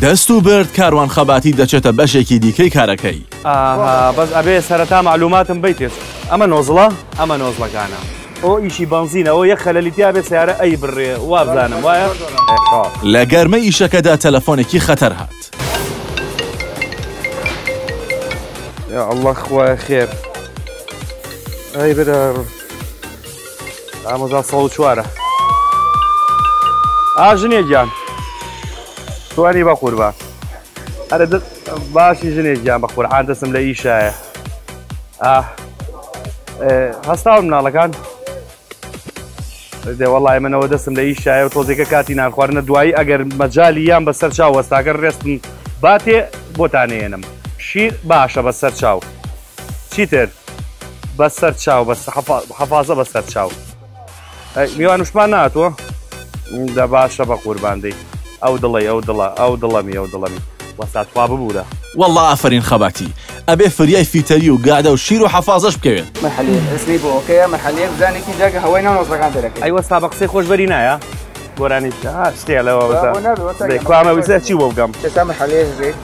دەست و برد کاروان خەباتی دەچێتە بەشێکی دیکەی کارەکەی بەس ئەبێ سەرەتا معلوماتم بیتێت ئەمە نۆزڵە ئەمە نۆزلەکانە ئەو ئیشی بنزینەوە یەک خەلەلیتیا بێت سیارە ئەی بڕێ وابزانم وایە لە گەرمە ئیشەکەدا تەلەفۆنێکی خەتەر هات الله خوای خێر ئەی برە ئامەزا سەڵ چوارە ئاژنێ جان توانی بە قوربە ئەرە باشی ژنێک گیان بە قورعان دەسم لە ئیشایە هەستاون مناڵەکان دێوەڵای منەوە دەسم لە ئیشایە و تۆزێکە کاتی نانخواردنە دوایی ئەگەر مەجای یان بە سەر چاو وەستاگەر ڕێستن باتێ بۆتانێنم شیر باشە بە سەر چاو چیتر بە سەر چاو بە حەفازە بە سەر چاو میوان وشمان ناتوە دە باشە بە قورباندەی او او دڵی او دڵە او دڵەمی ئەو دڵەمی وەساتخوا ببوورە والله ئافرین خەباتی ئەبێ فریای فیتەری و گادە و شیر و حەفازش بکەوێت محلی اسمی بۆ ئۆکەیە محلیم زانێکی جاگە هەوای ناوەزەکان دەرەکە ئەی وەستا بە قسەی خۆشبەری نایە گۆرانی آه، شتێ لەوە بەسا کوامە ویسە چی بۆ بگەم ئێستا محلیش بێت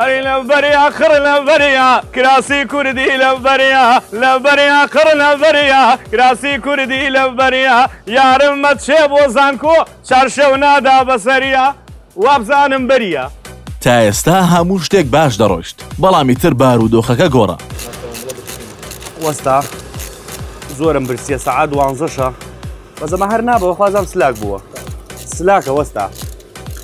ئەری لە بەریا خڕ لە بەریا کراسی کوردی لە بەریا لە بەریا خڕ لە بەریا کراسی کوردی لە بەریا یارم مەچێ بۆ زانکۆ چارشەو نادا بەسەریا وابزانم بەریە تا ئێستا هەموو شتێک باش دەڕۆشت بەڵامی تر بار و دۆخەکە گۆڕە وەستا زۆرم برسیە سەعات دوانزەشە بەزەمە هەر نابەوە خوازم سلاک بووە سلاکە وەستا.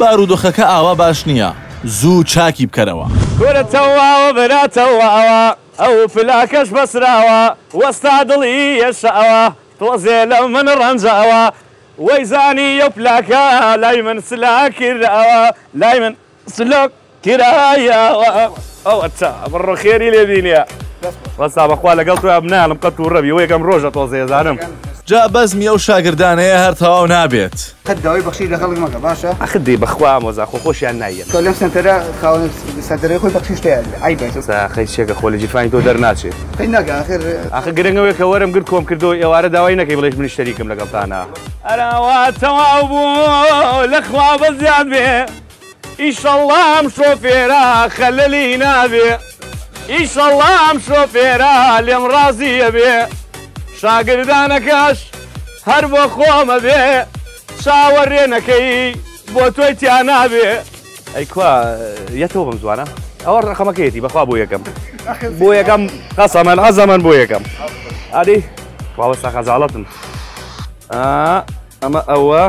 بارودۆخەکە آوا باش نیا زو چاکی بکەرەوە کورەتەواوە براتەواوە ئەو فلاکەش بەسراوە وەستا دڵی یەشەوە تۆزێ لە من ڕەنجەوە وەی زانی یە پلاکە لای من سلا و... لای من سلۆک کرایەوە ئەوە بڕۆ بس لێبینە ڕستا بەخوا لەگەڵ تو ئەبنالم قەت و ڕەبی وەیەکەم ڕۆژە تۆزێ زانم. جا بەزمی ئەو شاگردانەیە هەر تەواو نابێت قەت داوای بەخشی لەگەڵ مەکە باشە ئەخ دی بەخوا مۆزا خۆ خۆشیان نایە تۆ لەم سنتەرە خاون سەدرەی خۆی بەخشیشتە ئای خەی چێکە خۆلەجی فانی تۆ دەرناچێت خی ناگەخر ئەخ گرنگەوەی کە وەرم گر کۆم کردو ئێوارە داوای نەکەی بڵێش من شەریکم لەگەڵتانە ئەراوا تەواو بوو لەخوا بەزیان بێ ئیشەڵڵا ئەم شۆفێرە خەلەلی نابێ ئیشەڵڵا ئەم شۆفێرە لێم ڕازیە بێ شاگردانەکەش هەر بۆ خۆمە بێ چاوەڕێنەکەی بۆ تۆی تیا نابێ ئەیکوا یەتەوە بم زوانە ئەوە ڕقەمەکەیەتی بەخوا بۆ یەکەم بۆ یەکەم قەسەمەن ئەزەمەن بۆ یەکەم ئادی باوەستا خەزاڵەتن ئەمە ئەوە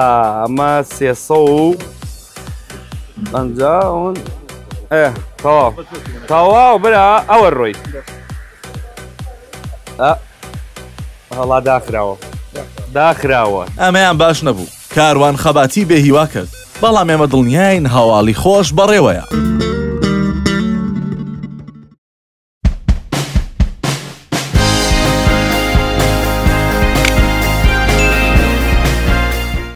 ئەمە سێسە و ئەنجون ئێ تەواو تەواو برا ئەوە ڕۆی هەڵا داخراوە داخراوە ئەمەیان باش نەبوو کاروان خەباتی بێ هیوا کرد بەڵام ئێمە دڵنیاین هەواڵی خۆش بەڕێوەیە.